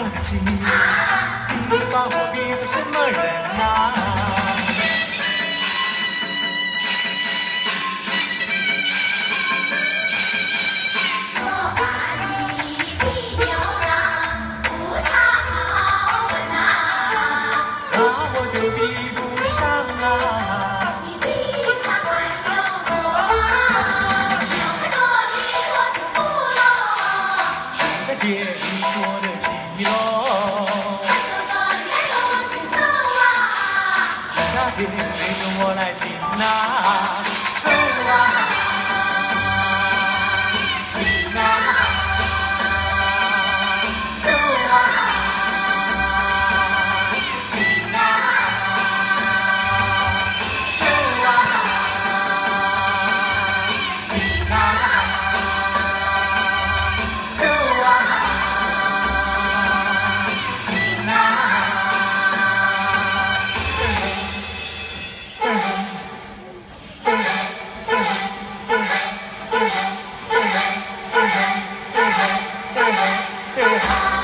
我的情，你把我比作什么人呐？我把你比牛郎，不差好文呐，那我就比不上啊！你比他还有多，有太多你说不服喽。大姐，你说得起喽？走走，带着往前走啊，大姐，谁跟我来行呐！errar, errar.